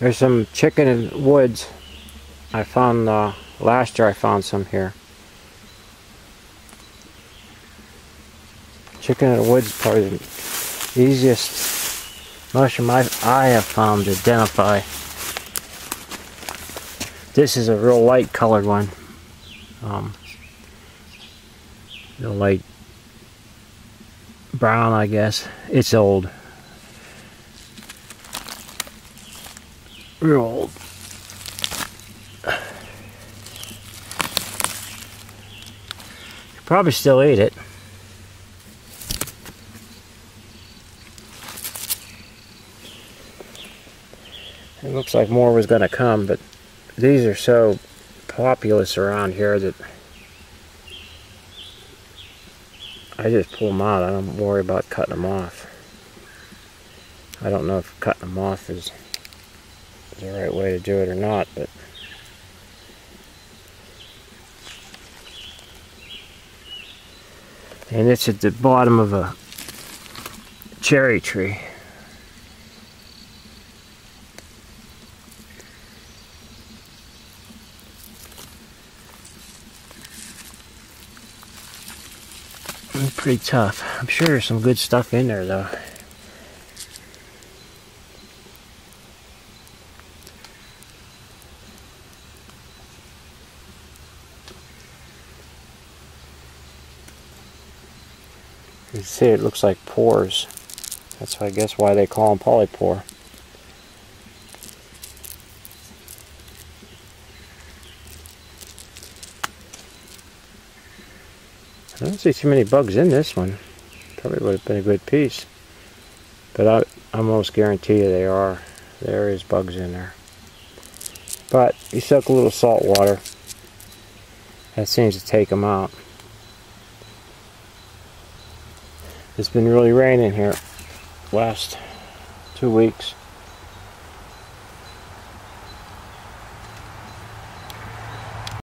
There's some chicken in woods. I found, uh, last year I found some here. Chicken in the woods probably the easiest mushroom I, I have found to identify. This is a real light colored one. Um, real light brown, I guess. It's old. Real old. Probably still eat it. It looks like more was going to come, but these are so populous around here that I just pull them out. I don't worry about cutting them off. I don't know if cutting them off is the right way to do it or not, but and it's at the bottom of a cherry tree. pretty tough. I'm sure there's some good stuff in there though. You see it looks like pores. That's I guess why they call them polypore. I don't see too many bugs in this one. Probably would have been a good piece. But I, I almost guarantee you they are. There is bugs in there. But you soak a little salt water. That seems to take them out. It's been really raining here last two weeks.